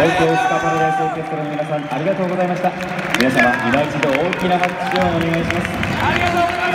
東大スパラダイスオーケストラの皆さんありがとうございました。皆様今一度大きな拍手をお願いしますありがとうございます。